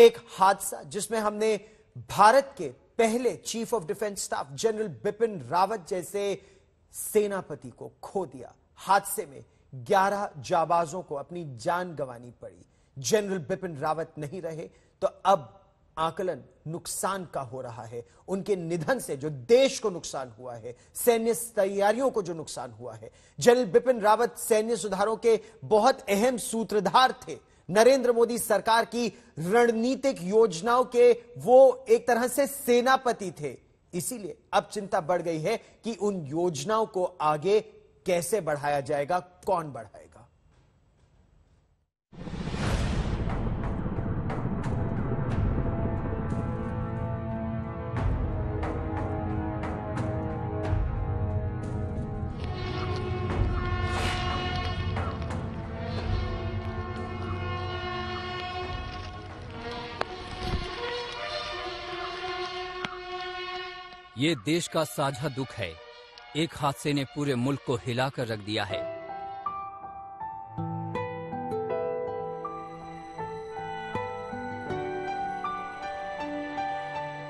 एक हादसा जिसमें हमने भारत के पहले chief of defence staff general Bipin Rawat जैसे सेनापति को खो दिया। हादसे में 11 जाबाजों को अपनी जान गंवानी पड़ी। जनरल बिपिन रावत नहीं रहे तो अब आकलन नुकसान का हो रहा है। उनके निधन से जो देश को नुकसान हुआ है, सैन्य तैयारियों को जो नुकसान हुआ है। जनरल बिपिन रावत सैन्य सुधारों के बहुत अहम सूत्रधार थे। नरेंद्र मोदी सरकार की रणनीतिक योजनाओं के वो एक तरह से सेनापति थे। इसीलिए अब चिंता बढ़ गई है कि उन योजनाओं को आगे कैसे बढ़ाया जाएगा, कौन बढ़ाएगा? ये देश का साझा दुख है। एक हादसे ने पूरे मुल्क को हिलाकर रख दिया है।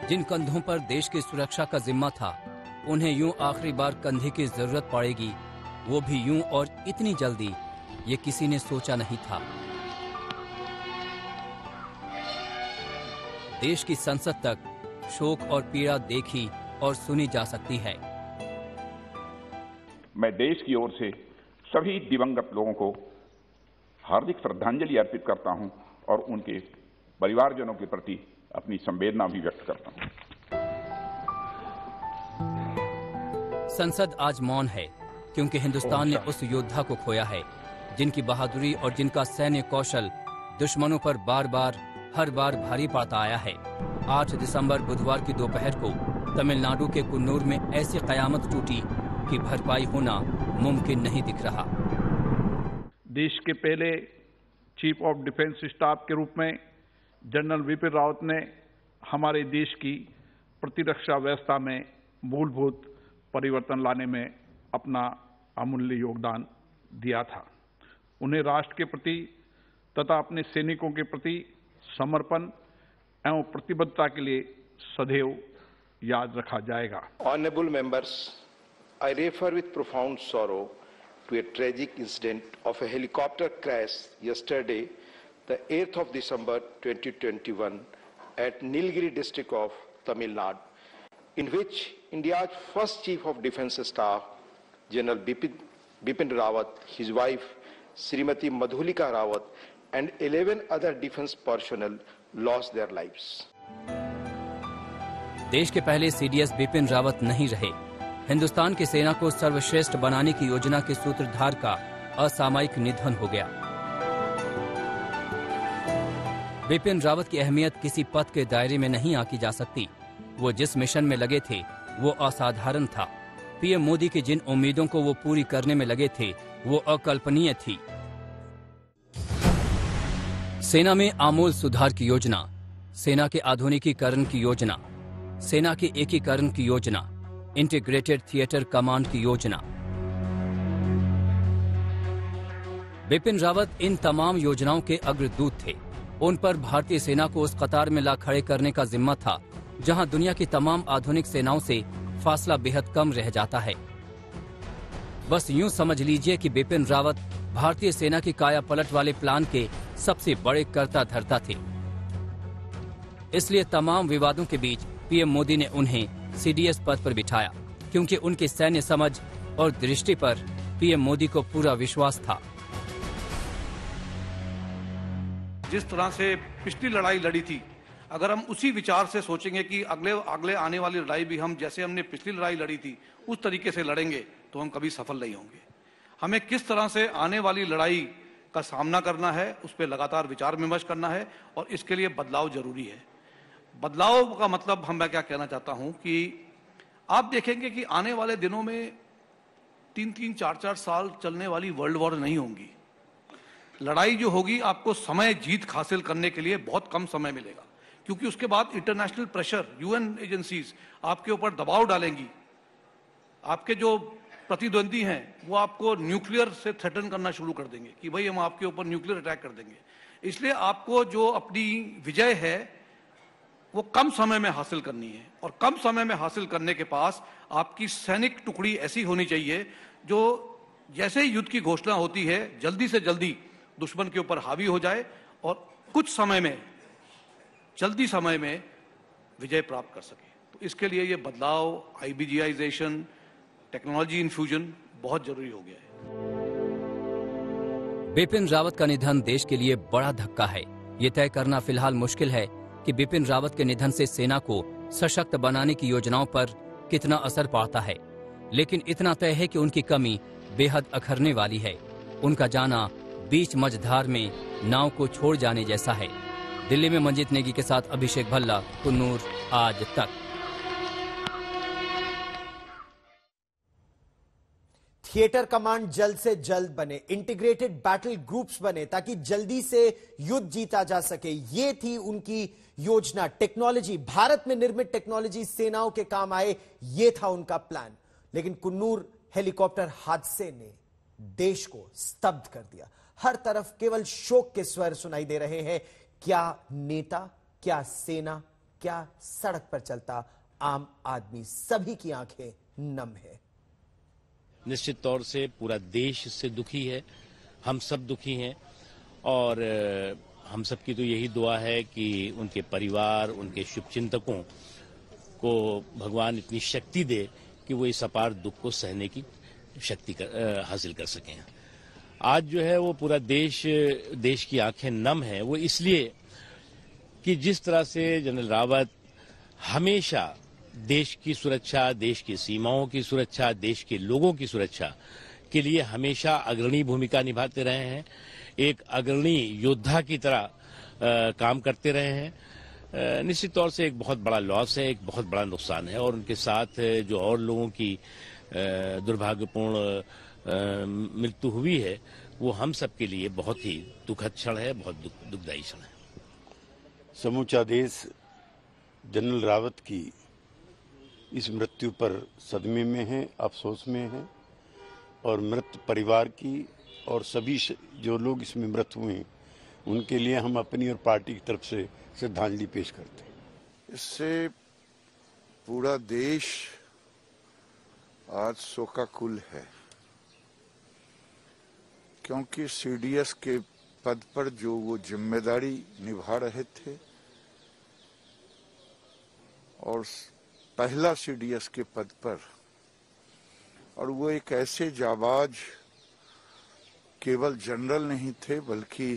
जिन कंधों पर देश की सुरक्षा का जिम्मा था, उन्हें यूँ आखिरी बार कंधे की ज़रूरत पड़ेगी, वो भी यूँ और इतनी जल्दी, ये किसी ने सोचा नहीं था। देश की संसद तक शोक और पीड़ा देखी और सुनी जा सकती है। मैं देश की ओर से सभी दिवंगत लोगों को हार्दिक श्रद्धांजलि अर्पित करता हूँ और उनके परिवारजनों के प्रति अपनी संवेदना भी व्यक्त करता हूँ। संसद आज मौन है क्योंकि हिंदुस्तान ने उस योद्धा को खोया है जिनकी बहादुरी और जिनका सैन्य कौशल दुश्मनों पर बार बार हर बार भारी पड़ता आया है। 8 दिसंबर बुधवार की दोपहर को तमिलनाडु के कुन्नूर में ऐसी कयामत टूटी कि भरपाई होना मुमकिन नहीं दिख रहा। देश के पहले चीफ ऑफ़ डिफेंस स्टाफ के रूप में जनरल विपिन रावत ने हमारे देश की प्रतिरक्षा व्यवस्था में मूलभूत परिवर्तन लाने में अपना अमूल्य योगदान दिया था। उन्हें राष्ट्र के प्रति तथा अपने सैनिकों के प्रति समर्पण एवं प्रतिबद्धता के लिए सदैव याद रखा जाएगा Honorable members, I refer with profound sorrow to a tragic incident of a helicopter crash yesterday, the 8th of December 2021, at Nilgiri district of Tamil Nadu, in which India's first Chief of Defence Staff, General Bipin, Bipin Rawat, his wife, Srimati Madhulika Rawat, and 11 other defense personnel lost their lives. देश के पहले CDS Bipin Rawat नहीं रहे। हिंदुस्तान की सेना को सर्वश्रेष्ठ बनाने की योजना के सूत्रधार का असामयिक निधन हो गया। बिपिन रावत की अहमियत किसी पद के दायरे में नहीं आकी जा सकती। वो जिस मिशन में लगे थे, वो असाधारण था। पीएम मोदी की जिन उम्मीदों को वो पूरी करने में लगे थे, वो अकल्पनीय थी। सेना में आमूल सुधार की योजना, सेना के आधुनिकीकरण की योजना। सेना के एकीकरण की योजना इंटीग्रेटेड थिएटर कमांड की योजना। बिपिन रावत इन तमाम योजनाओं के अग्रदूत थे। उन पर भारतीय सेना को उस कतार में ला खड़े करने का जिम्मा था, जहाँ दुनिया की तमाम आधुनिक सेनाओं से फासला बेहद कम रह जाता है। बस यूँ समझ लीजिए कि बिपिन रावत भारतीय सेना की काया पलट वाले प्लान के सबसे बड़े कर्ता धरता थे। इसलिए तमाम विवादों के बीच पीएम मोदी ने उन्हें सीडीएस पद पर बिठाया, क्योंकि उनकी सैन्य समझ और दृष्टि पर पीएम मोदी को पूरा विश्वास था। जिस तरह से पिछली लड़ाई लड़ी थी, अगर हम उसी विचार से सोचेंगे कि अगले अगले आने वाली लड़ाई भी हम, जैसे हमने पिछली लड़ाई लड़ी थी, उस तरीके से लड़ेंगे तो हम कभी सफल नहीं होंगे। हमें किस तरह से आने वाली लड़ाई का सामना करना है, उस पर लगातार विचार विमर्श करना है, और इसके लिए बदलाव ज़रूरी है। बदलाव का मतलब हम, मैं क्या कहना चाहता हूँ कि आप देखेंगे कि आने वाले दिनों में तीन तीन, चार चार साल चलने वाली वर्ल्ड वॉर नहीं होंगी। लड़ाई जो होगी, आपको समय जीत हासिल करने के लिए बहुत कम समय मिलेगा। क्योंकि उसके बाद इंटरनेशनल प्रेशर यूएन एजेंसीज आपके ऊपर दबाव डालेंगी। आपके जो प्रतिद्वंदी हैं, वो आपको न्यूक्लियर से थ्रेटन करना शुरू कर देंगे कि भाई हम आपके ऊपर न्यूक्लियर अटैक कर देंगे। इसलिए आपको जो अपनी विजय है वो कम समय में हासिल करनी है। और कम समय में हासिल करने के पास आपकी सैनिक टुकड़ी ऐसी होनी चाहिए जो जैसे ही युद्ध की घोषणा होती है, जल्दी से जल्दी दुश्मन के ऊपर हावी हो जाए और कुछ समय में, जल्दी समय में विजय प्राप्त कर सके। तो इसके लिए ये बदलाव आईबीजीआईजेशन टेक्नोलॉजी इन्फ्यूजन बहुत ज़रूरी हो गया है। बिपिन रावत का निधन देश के लिए बड़ा धक्का है। ये तय करना फ़िलहाल मुश्किल है कि बिपिन रावत के निधन से सेना को सशक्त बनाने की योजनाओं पर कितना असर पड़ता है। लेकिन इतना तय है कि उनकी कमी बेहद अखरने वाली है। उनका जाना बीच मझधार में नाव को छोड़ जाने जैसा है। दिल्ली में मंजीत नेगी के साथ अभिषेक भल्ला, कन्नूर, आज तक। थिएटर कमांड जल्द से जल्द बने इंटीग्रेटेड बैटल ग्रुप्स बने, ताकि जल्दी से युद्ध जीता जा सके। ये थी उनकी योजना टेक्नोलॉजी भारत में निर्मित टेक्नोलॉजी सेनाओं के काम आए, ये था उनका प्लान लेकिन कुन्नूर हेलीकॉप्टर हादसे ने देश को स्तब्ध कर दिया। हर तरफ़ केवल शोक के स्वर सुनाई दे रहे हैं, क्या नेता, क्या सेना, क्या सड़क पर चलता आम आदमी, सभी की आँखें नम है। निश्चित तौर से पूरा देश इससे दुखी है। हम सब दुखी हैं और हम सब की तो यही दुआ है कि उनके परिवार उनके शुभचिंतकों को भगवान इतनी शक्ति दे कि वो इस अपार दुख को सहने की शक्ति कर, हासिल कर सकें। आज जो है वो पूरा देश देश की आँखें नम है। वो इसलिए कि जिस तरह से जनरल रावत हमेशा देश की सुरक्षा देश की सीमाओं की सुरक्षा देश के लोगों की सुरक्षा के लिए हमेशा अग्रणी भूमिका निभाते रहे हैं। एक अग्रणी योद्धा की तरह आ, काम करते रहे हैं। निश्चित तौर से एक बहुत बड़ा लॉस है एक बहुत बड़ा नुकसान है और उनके साथ जो और लोगों की दुर्भाग्यपूर्ण मृत्यु हुई है वो हम सबके लिए बहुत ही दुखद क्षण है बहुत दुख, दुखदायी क्षण है। समूचा देश जनरल रावत की इस मृत्यु पर सदमे में है, अफसोस में है, और मृत परिवार की और सभी जो लोग इसमें मृत हुए उनके लिए हम अपनी और पार्टी की तरफ़ से श्रद्धांजलि पेश करते हैं। इससे पूरा देश आज शोकाकुल है, क्योंकि सीडीएस के पद पर जो वो ज़िम्मेदारी निभा रहे थे, और पहला सीडीएस के पद पर, और वो एक ऐसे जाबाज केवल जनरल नहीं थे, बल्कि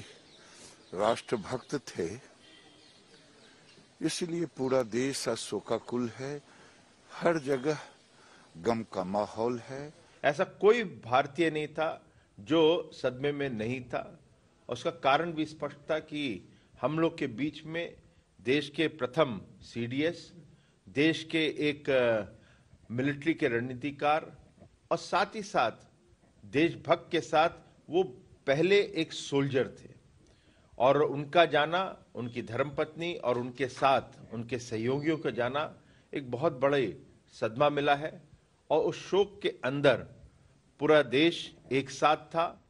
राष्ट्रभक्त थे। इसलिए पूरा देश आज शोकाकुल है। हर जगह गम का माहौल है। ऐसा कोई भारतीय नहीं था जो सदमे में नहीं था। और उसका कारण भी स्पष्ट था कि हम लोग के बीच में देश के प्रथम सीडीएस देश के एक मिलिट्री के रणनीतिकार और साथ ही साथ देशभक्त के साथ वो पहले एक सोल्जर थे। और उनका जाना, उनकी धर्मपत्नी और उनके साथ, उनके सहयोगियों का जाना एक बहुत बड़े सदमा मिला है। और उस शोक के अंदर पूरा देश एक साथ था।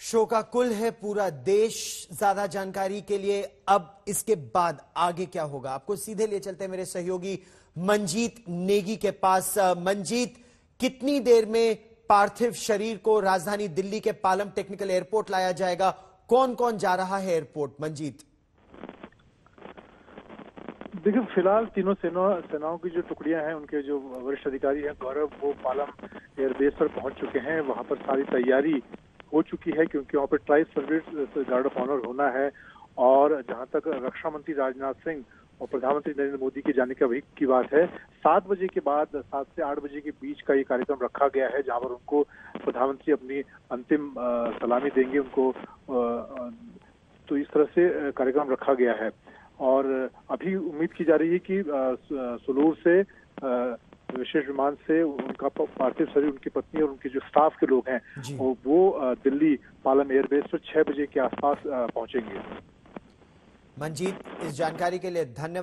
शोकाकुल है पूरा देश। ज़्यादा जानकारी के लिए अब इसके बाद आगे क्या होगा? आपको सीधे ले चलते हैं मेरे सहयोगी मंजीत नेगी के पास। मंजीत, कितनी देर में पार्थिव शरीर को राजधानी दिल्ली के पालम टेक्निकल एयरपोर्ट लाया जाएगा? कौन कौन जा रहा है एयरपोर्ट? मंजीत। देखिए, फ़िलहाल तीनों सेना, सेनाओं की जो टुकड़ियाँ हैं, उनके जो वरिष्ठ अधिकारी हैं, गौरव, वो पालम एयरबेस पर पहुँच चुके हैं। वहाँ पर सारी तैयारी हो चुकी है, क्योंकि वहाँ पर tri service guard of honour होना है और जहाँ तक रक्षा मंत्री राजनाथ सिंह और प्रधानमंत्री नरेंद्र मोदी के जाने का भी की बात है। सात बजे के बाद, सात से आठ बजे के बीच का ये कार्यक्रम रखा गया है, जहाँ पर उनको प्रधानमंत्री अपनी अंतिम सलामी देंगे उनको तो इस तरह से कार्यक्रम रखा गया है। और अभी उम्मीद की जा रही है कि सुलूर से विशेष विमान से उनका पार्थिव शरीर उनकी पत्नी और उनके जो स्टाफ के लोग हैं वो, वो दिल्ली पालम एयरबेस पर छह बजे के आसपास पहुँचेंगे। मंजीत इस जानकारी के लिए धन्यवाद।